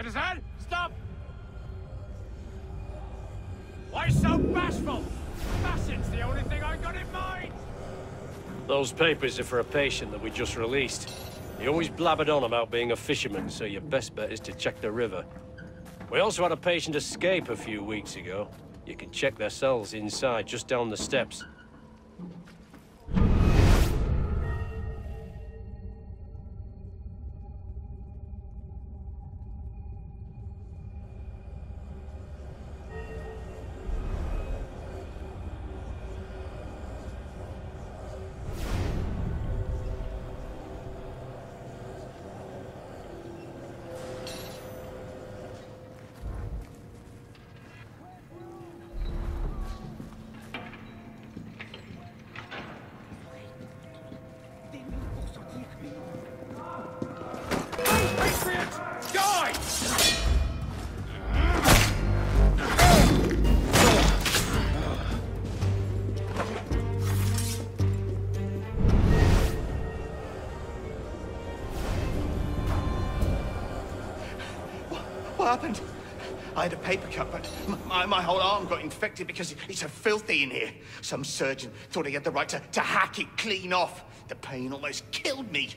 Citizen, stop! Why so bashful? Fashion's the only thing I got in mind! Those papers are for a patient that we just released. He always blabbered on about being a fisherman, so your best bet is to check the river. We also had a patient escape a few weeks ago. You can check their cells inside, just down the steps. Happened? I had a paper cut, but my, my whole arm got infected because it's so filthy in here. Some surgeon thought he had the right to, to hack it clean off. The pain almost killed me.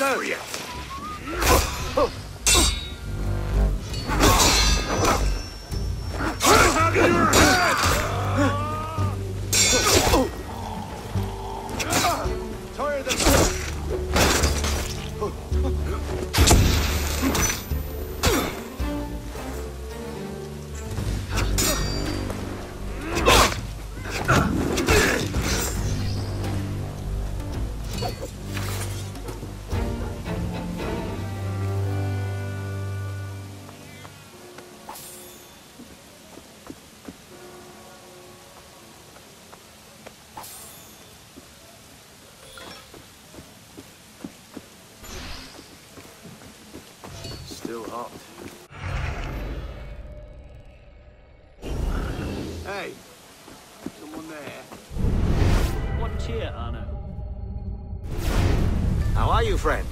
Wait for you. still hot. Hey, someone there. One cheer, Arno. How are you, friend?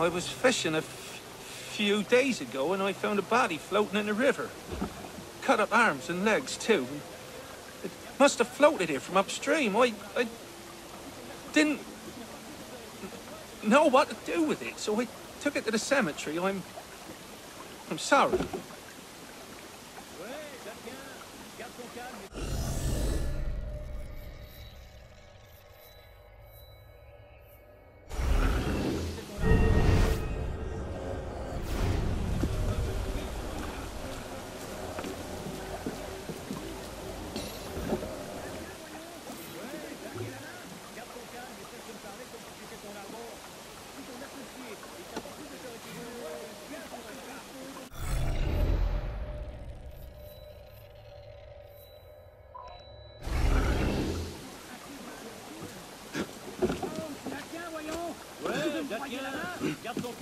I was fishing a few days ago and I found a body floating in the river. Cut up arms and legs too. It must have floated here from upstream. I, I didn't know what to do with it, so I took it to the cemetery. I'm, I'm sorry.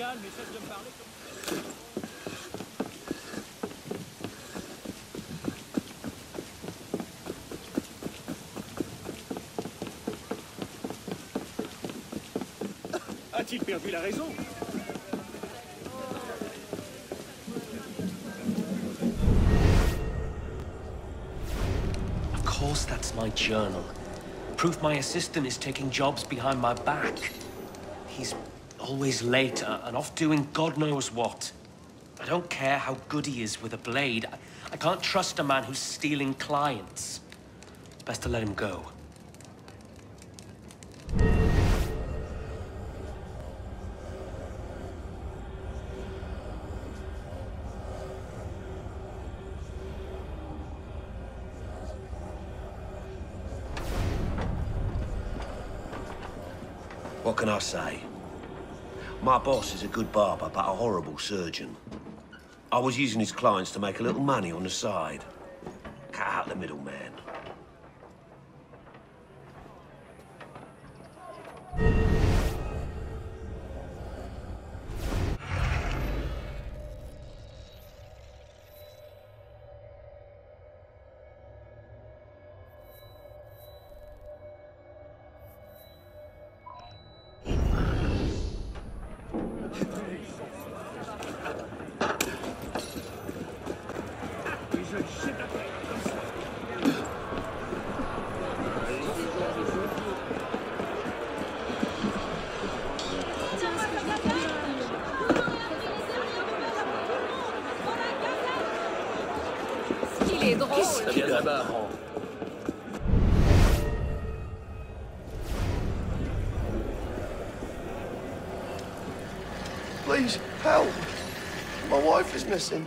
Calme et cesse de me parler comme... A-t-il perdu la raison Of course that's my journal. Proof my assistant is taking jobs behind my back. He's always late uh, and off doing God knows what. I don't care how good he is with a blade. I, I can't trust a man who's stealing clients. Best to let him go. What can I say? My boss is a good barber, but a horrible surgeon. I was using his clients to make a little money on the side. Cut out the middleman. Missing.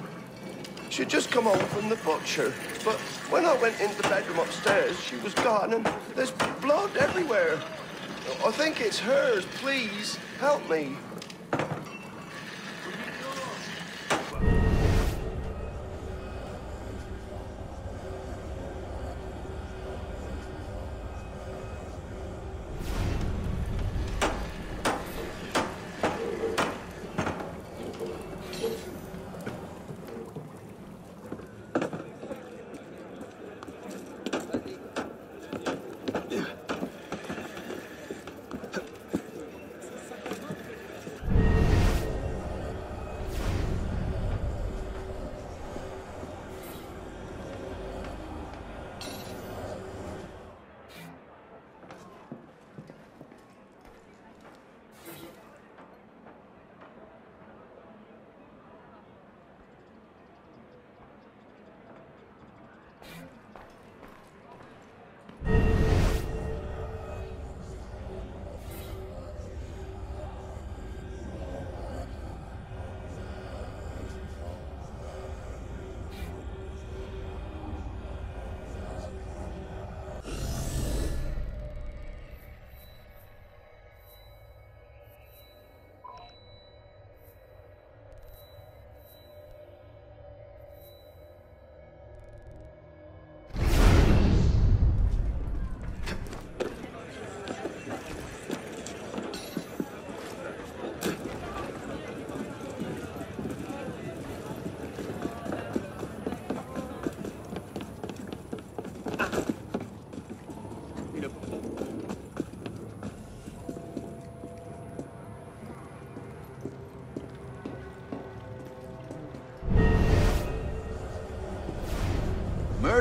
She'd just come home from the butcher, but when I went into the bedroom upstairs, she was gone and there's blood everywhere. I think it's hers. Please, help me.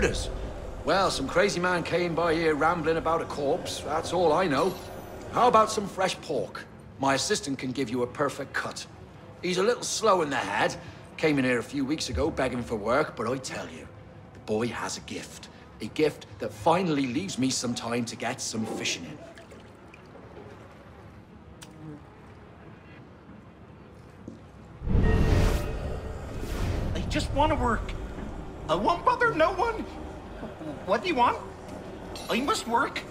Murders? Well, some crazy man came by here rambling about a corpse. That's all I know. How about some fresh pork? My assistant can give you a perfect cut. He's a little slow in the head. Came in here a few weeks ago begging for work, but I tell you, the boy has a gift. A gift that finally leaves me some time to get some fishing in. I just want to work. Uh, I won't bother no one. What do you want? Oh, I must work.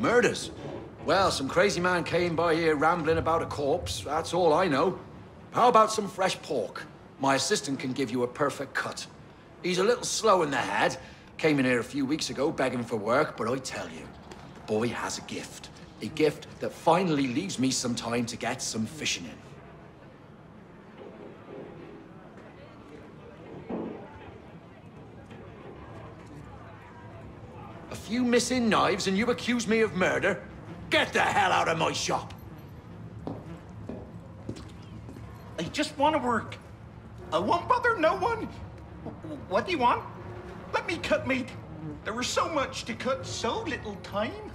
Murders? Well, some crazy man came by here rambling about a corpse. That's all I know. How about some fresh pork? My assistant can give you a perfect cut. He's a little slow in the head. Came in here a few weeks ago begging for work, but I tell you, the boy has a gift. A gift that finally leaves me some time to get some fishing in. Few missing knives and you accuse me of murder? Get the hell out of my shop! I just want to work. I won't bother no one. What do you want? Let me cut meat. There was so much to cut, so little time.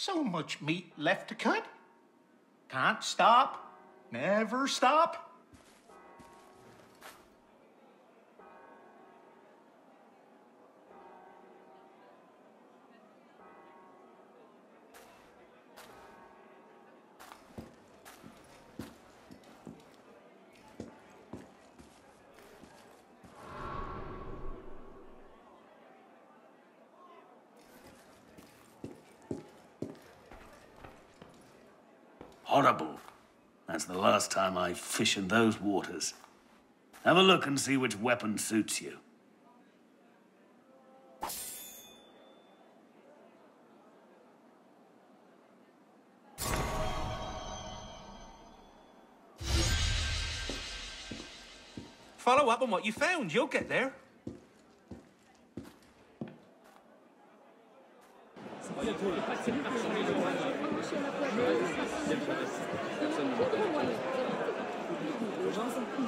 So much meat left to cut. Can't stop. Never stop. Horrible. That's the last time I fish in those waters. Have a look and see which weapon suits you. Follow up on what you found. You'll get there.